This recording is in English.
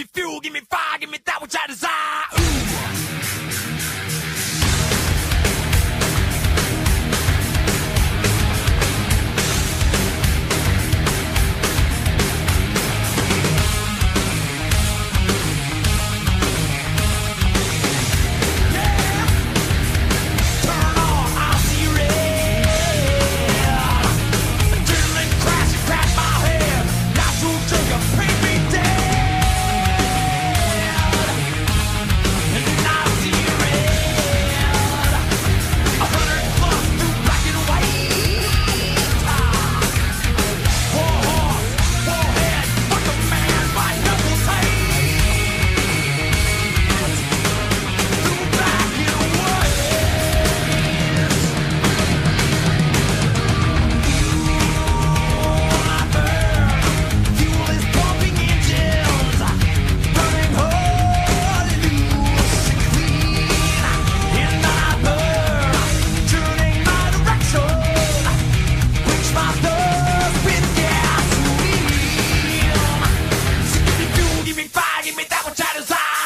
me fuel, give me fire. satisfied.